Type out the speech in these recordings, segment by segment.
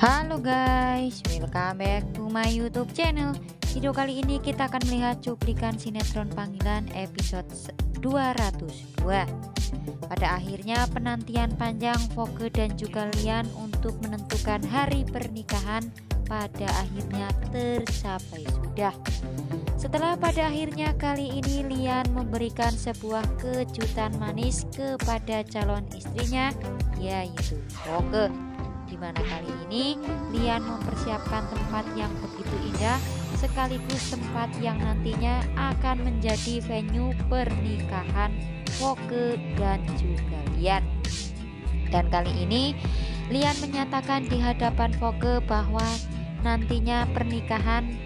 Halo guys, welcome back to my YouTube channel. Video kali ini kita akan melihat cuplikan sinetron panggilan episode 202. Pada akhirnya penantian panjang Vogue dan juga Lian untuk menentukan hari pernikahan pada akhirnya tercapai sudah. Setelah pada akhirnya kali ini Lian memberikan sebuah kejutan manis kepada calon istrinya yaitu Vogue di mana kali ini Lian mempersiapkan tempat yang begitu indah sekaligus tempat yang nantinya akan menjadi venue pernikahan Vogue dan juga Lian. Dan kali ini Lian menyatakan di hadapan Vogue bahwa nantinya pernikahan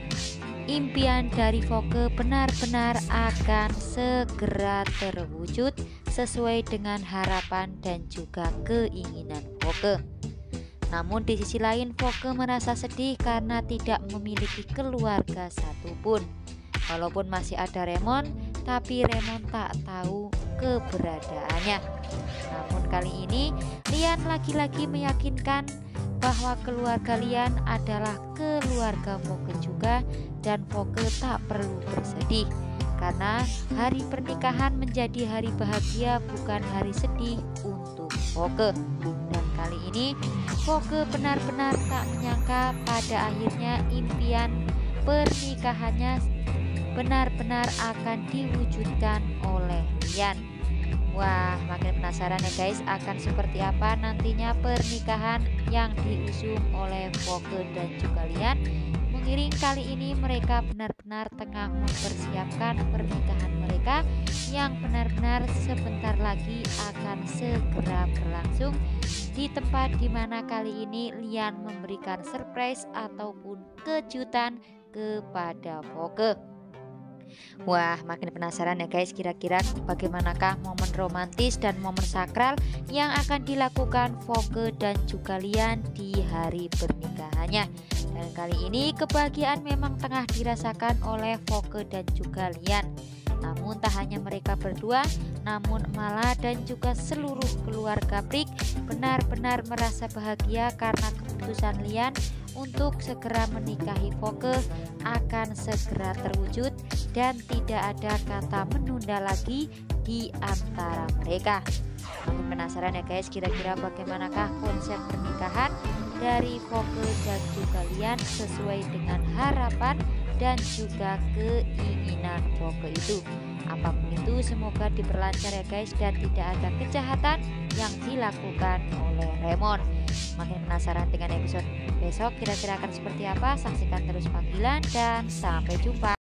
impian dari Vogue benar-benar akan segera terwujud sesuai dengan harapan dan juga keinginan Vogue. Namun di sisi lain Vogue merasa sedih karena tidak memiliki keluarga satupun. Walaupun masih ada Raymond, tapi Raymond tak tahu keberadaannya. Namun kali ini Lian lagi-lagi meyakinkan bahwa keluarga Lian adalah keluarga Vogue juga dan Vogue tak perlu bersedih karena hari pernikahan menjadi hari bahagia bukan hari sedih untuk Vogue. Kali ini Vogue benar-benar tak menyangka pada akhirnya impian pernikahannya benar-benar akan diwujudkan oleh Lian. Wah, makin penasaran ya guys akan seperti apa nantinya pernikahan yang diusung oleh Vogue dan juga Lian. Mengiring kali ini mereka benar-benar tengah mempersiapkan pernikahan mereka yang benar-benar sebentar lagi akan segera berlangsung di tempat di mana kali ini Lian memberikan surprise ataupun kejutan kepada Vogue. Wah, makin penasaran ya guys, kira-kira bagaimanakah momen romantis dan momen sakral yang akan dilakukan Vogue dan juga Lian di hari pernikahannya. Dan kali ini kebahagiaan memang tengah dirasakan oleh Vogue dan juga Lian. Namun tak hanya mereka berdua, namun Mala dan juga seluruh keluarga Prik benar-benar merasa bahagia karena keputusan Lian untuk segera menikahi Vogue akan segera terwujud dan tidak ada kata menunda lagi di antara mereka. Namun penasaran ya guys, kira-kira bagaimanakah konsep pernikahan dari Vogue dan juga Lian sesuai dengan harapan dan juga keinginan Vogue itu. Apa pun itu semoga diperlancar ya guys dan tidak ada kejahatan yang dilakukan oleh Raymond. Makin penasaran dengan episode besok kira-kira akan seperti apa? Saksikan terus panggilan dan sampai jumpa.